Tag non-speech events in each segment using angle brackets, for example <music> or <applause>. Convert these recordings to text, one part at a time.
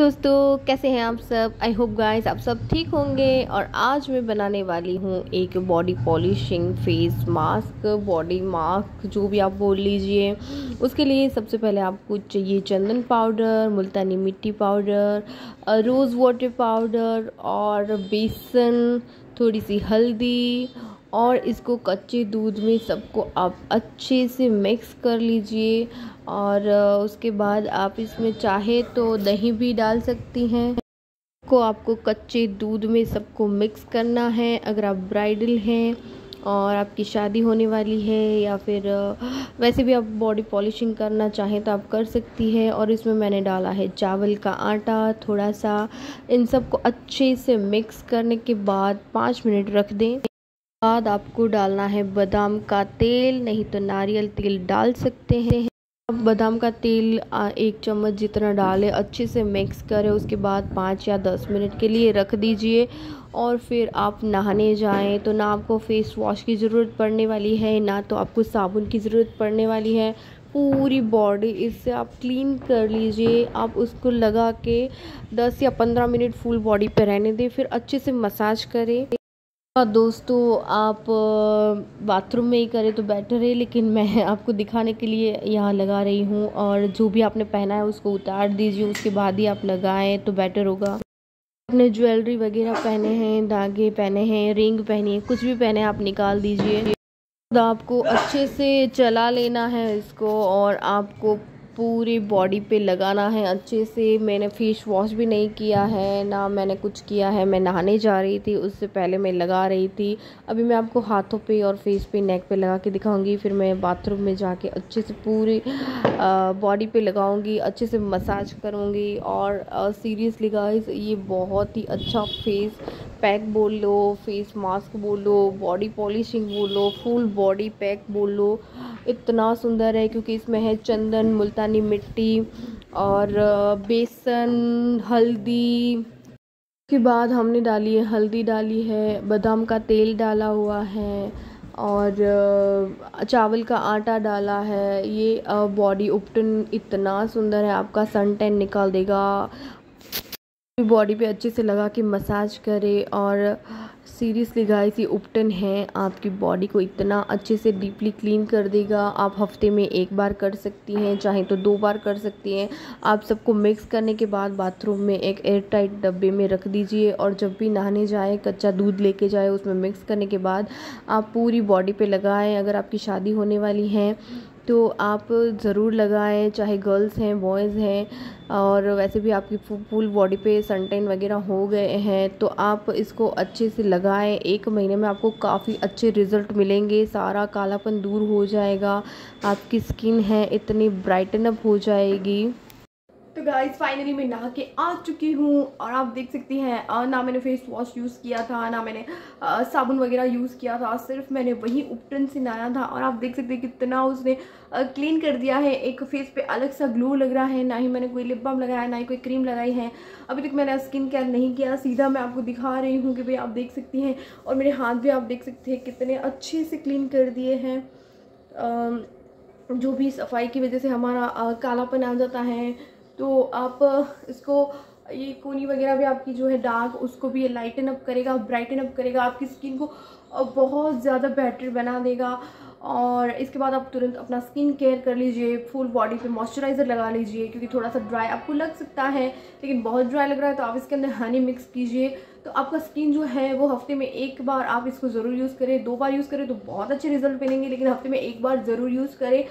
दोस्तों, कैसे हैं आप सब? आई होप गाइस आप सब ठीक होंगे। और आज मैं बनाने वाली हूँ एक body polishing face mask body mask जो भी आप बोल लीजिए। उसके लिए सबसे पहले आपको चाहिए चंदन पाउडर मुल्तानी मिट्टी पाउडर रोज़ वाटर पाउडर और बेसन, थोड़ी सी हल्दी और इसको कच्चे दूध में सबको आप अच्छे से मिक्स कर लीजिए और उसके बाद आप इसमें चाहे तो दही भी डाल सकती हैं। को आपको कच्चे दूध में सबको मिक्स करना है। अगर आप ब्राइडल हैं और आपकी शादी होने वाली है या फिर वैसे भी आप बॉडी पॉलिशिंग करना चाहें तो आप कर सकती है और इसमें मैंने डाला है चावल का आटा थोड़ा सा। इन सबको अच्छे से मिक्स करने के बाद पाँच मिनट रख दें। बाद आपको डालना है। बादाम का तेल, नहीं तो नारियल तेल डाल सकते हैं। अब बादाम का तेल एक चम्मच जितना डालें, अच्छे से मिक्स करें। उसके बाद पाँच या दस मिनट के लिए रख दीजिए और फिर आप नहाने जाएँ। तो ना आपको फेस वॉश की ज़रूरत पड़ने वाली है, ना तो आपको साबुन की ज़रूरत पड़ने वाली है। पूरी बॉडी इससे आप क्लीन कर लीजिए। आप उसको लगा के 10 या 15 मिनट फुल बॉडी पर रहने दें। फिर अच्छे से मसाज करें। दोस्तों, आप बाथरूम में ही करें तो बेटर है, लेकिन मैं आपको दिखाने के लिए यहाँ लगा रही हूँ और जो भी आपने पहना है उसको उतार दीजिए, उसके बाद ही आप लगाएँ तो बेटर होगा। आपने ज्वेलरी वगैरह पहने हैं, धागे पहने हैं रिंग पहनी है, कुछ भी पहने आप निकाल दीजिए। आपको अच्छे से चला लेना है इसको और आपको पूरी बॉडी पे लगाना है। अच्छे से मैंने फेस वॉश भी नहीं किया है, ना मैंने कुछ किया है। मैं नहाने जा रही थी, उससे पहले मैं लगा रही थी। अभी मैं आपको हाथों पे और फेस पे नेक पे लगा के दिखाऊँगी। फिर मैं बाथरूम में जाके अच्छे से पूरी बॉडी पे लगाऊँगी, अच्छे से मसाज करूँगी। और सीरियसली गाइस ये बहुत ही अच्छा फेस पैक बोल लो फेस मास्क बोलो बॉडी पॉलिशिंग बोल लो फुल बॉडी पैक बोलो। इतना सुंदर है क्योंकि इसमें है चंदन, मुल्तानी मिट्टी और बेसन, हल्दी। के बाद हमने डाली है, हल्दी डाली है, बादाम का तेल डाला हुआ है और चावल का आटा डाला है। ये बॉडी उपटन इतना सुंदर है, आपका सन टेन निकाल देगा बॉडी पे अच्छे से लगा के मसाज करें और सीरियसली गाइस, ये उपटन है। आपकी बॉडी को इतना अच्छे से डीपली क्लीन कर देगा। आप हफ़्ते में एक बार कर सकती हैं, चाहे तो दो बार कर सकती हैं। आप सबको मिक्स करने के बाद बाथरूम में एक एयर टाइट डब्बे में रख दीजिए और जब भी नहाने जाए, कच्चा दूध लेके जाए, उसमें मिक्स करने के बाद आप पूरी बॉडी पे लगाएँ। अगर आपकी शादी होने वाली है तो आप ज़रूर लगाएँ, चाहे गर्ल्स हैं, बॉयज़ हैं, और वैसे भी आपकी फुल बॉडी पे सनटेन वगैरह हो गए हैं तो आप इसको अच्छे से लगाएँ। एक महीने में आपको काफ़ी अच्छे रिज़ल्ट मिलेंगे, सारा कालापन दूर हो जाएगा, आपकी स्किन है, इतनी ब्राइटन अप हो जाएगी। तो गाइस फाइनली मैं नहा के आ चुकी हूँ और आप देख सकती हैं ना मैंने फेस वॉश यूज़ किया था, ना मैंने साबुन वगैरह यूज़ किया था, सिर्फ़ मैंने वही उपटन से नहाया था और आप देख सकते हैं कितना उसने क्लीन कर दिया है। एक फेस पे अलग सा ग्लू लग रहा है, ना ही मैंने कोई लिप बाम लगाया, ना ही कोई क्रीम लगाई है। अभी तक मैंने स्किन केयर नहीं किया, सीधा मैं आपको दिखा रही हूँ कि भाई आप देख सकती हैं और मेरे हाथ भी आप देख सकते हैं कितने अच्छे से क्लीन कर दिए हैं। जो भी सफ़ाई की वजह से हमारा कालापन आ जाता है तो आप इसको, ये कोनी वगैरह भी आपकी जो है डार्क उसको भी ये लाइटन अप करेगा ब्राइटन अप करेगा, आपकी स्किन को बहुत ज़्यादा बेटर बना देगा। और इसके बाद आप तुरंत अपना स्किन केयर कर लीजिए फुल बॉडी पे मॉइस्चराइज़र लगा लीजिए, क्योंकि थोड़ा सा ड्राई आपको लग सकता है, लेकिन बहुत ड्राई लग रहा है तो आप इसके अंदर हनी मिक्स कीजिए। तो आपका स्किन जो है, वो हफ़्ते में एक बार आप इसको ज़रूर यूज़ करें, दो बार यूज़ करें तो बहुत अच्छे रिज़ल्ट मिलेंगे, लेकिन हफ़्ते में एक बार ज़रूर यूज़ करें।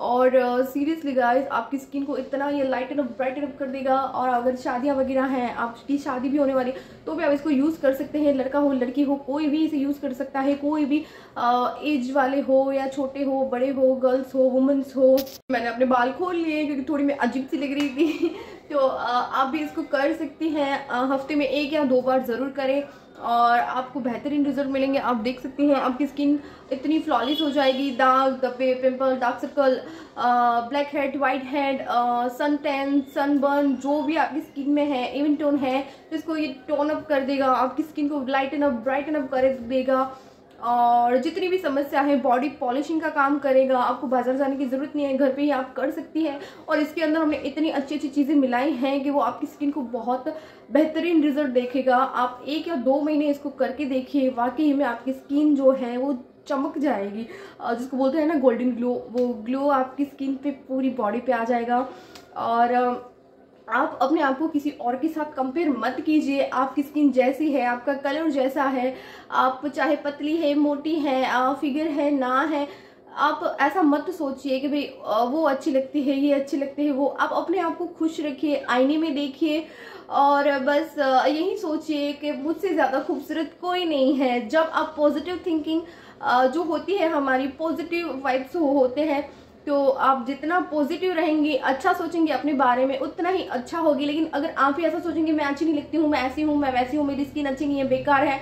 और सीरियसली uh, गाइस आपकी स्किन को इतना ये लाइटन अप ब्राइटन अप कर देगा और अगर शादियाँ वगैरह हैं आपकी शादी भी होने वाली तो भी आप इसको यूज़ कर सकते हैं लड़का हो लड़की हो कोई भी इसे यूज़ कर सकता है कोई भी एज uh, वाले हो या छोटे हो बड़े हो गर्ल्स हो वुमेंस हो। मैंने अपने बाल खोल लिए क्योंकि थोड़ी मैं अजीब सी लग रही थी। <laughs> तो uh, आप भी इसको कर सकती हैं हफ़्ते में एक या दो बार ज़रूर करें। और आपको बेहतरीन रिज़ल्ट मिलेंगे। आप देख सकते हैं, आपकी स्किन इतनी फ्लॉलेस हो जाएगी। दाग धब्बे pimple dark circle black head white head sun tan sunburn जो भी आपकी स्किन में है इवन टोन है तो इसको ये टोन अप कर देगा। आपकी स्किन को लाइटन अप ब्राइटन अप कर देगा। और जितनी भी समस्या है बॉडी पॉलिशिंग का काम करेगा, आपको बाज़ार जाने की ज़रूरत नहीं है, घर पे ही आप कर सकती हैं। और इसके अंदर हमने इतनी अच्छी अच्छी चीज़ें मिलाई हैं कि वो आपकी स्किन को बहुत बेहतरीन रिज़ल्ट देखेगा। आप एक या दो महीने इसको करके देखिए, वाकई में आपकी स्किन जो है वो चमक जाएगी। जिसको बोलते हैं ना गोल्डन ग्लो वो ग्लो आपकी स्किन पे पूरी बॉडी पे आ जाएगा। और आप अपने आप को किसी और के साथ कंपेयर मत कीजिए। आपकी स्किन जैसी है, आपका कलर जैसा है, आप चाहे पतली है, मोटी है फिगर है, ना है, आप ऐसा मत सोचिए कि भाई वो अच्छी लगती है, ये अच्छी लगती है, वो आप अपने आप को खुश रखिए, आईने में देखिए और बस यही सोचिए कि मुझसे ज़्यादा खूबसूरत कोई नहीं है। जब आप पॉजिटिव थिंकिंग जो होती है हमारी पॉजिटिव वाइब्स होते हैं तो आप जितना पॉजिटिव रहेंगे अच्छा सोचेंगे अपने बारे में, उतना ही अच्छा होगी। लेकिन अगर आप ही ऐसा सोचेंगे, मैं अच्छी नहीं लगती हूँ, मैं ऐसी हूँ, मैं वैसी हूँ, मेरी स्किन अच्छी नहीं है, बेकार है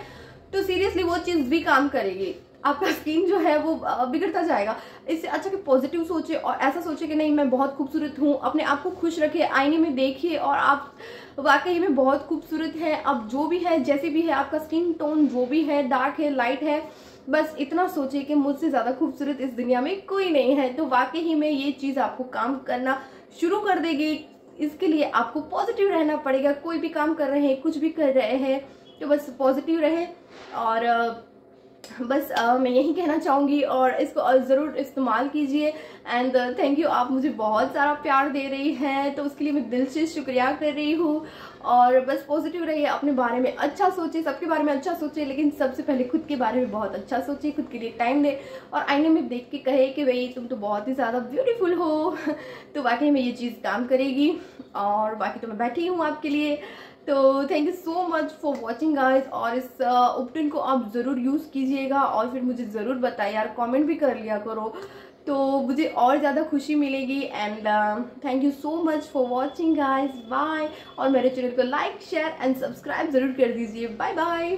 तो सीरियसली वो चीज़ भी काम करेगी। आपका स्किन जो है वो बिगड़ता जाएगा। इससे अच्छा कि पॉजिटिव सोचे और ऐसा सोचे कि नहीं, मैं बहुत खूबसूरत हूँ, अपने आप को खुश रखिए, आईने में देखिए और आप, वाकई में बहुत खूबसूरत है। आप जो भी है, जैसे भी है, आपका स्किन टोन जो भी है डार्क है लाइट है बस इतना सोचिए कि मुझसे ज़्यादा खूबसूरत इस दुनिया में कोई नहीं है। तो वाकई ही में ये चीज़ आपको काम करना शुरू कर देगी। इसके लिए आपको पॉजिटिव रहना पड़ेगा। कोई भी काम कर रहे हैं, कुछ भी कर रहे हैं तो बस पॉजिटिव रहें और बस uh, मैं यही कहना चाहूँगी और इसको ज़रूर इस्तेमाल कीजिए। एंड थैंक यू आप मुझे बहुत सारा प्यार दे रही हैं तो उसके लिए मैं दिल से शुक्रिया कर रही हूँ। और बस पॉजिटिव रहिए अपने बारे में अच्छा सोचिए सबके बारे में अच्छा सोचिए लेकिन सबसे पहले खुद के बारे में बहुत अच्छा सोचिए खुद के लिए टाइम दे और आईने में देख के कहे कि भाई तुम तो बहुत ही ज़्यादा ब्यूटीफुल हो। <laughs> तो वाकई में ये चीज़ काम करेगी। और बाकी तो मैं बैठी हूँ आपके लिए। तो thank you so much for watching guys और इस उपटन uh, को आप ज़रूर यूज़ कीजिएगा और फिर मुझे ज़रूर बताइए यार कॉमेंट भी कर लिया करो। तो मुझे और ज़्यादा खुशी मिलेगी and thank you so much for watching guys bye और मेरे चैनल को लाइक शेयर एंड सब्सक्राइब ज़रूर कर दीजिए। Bye bye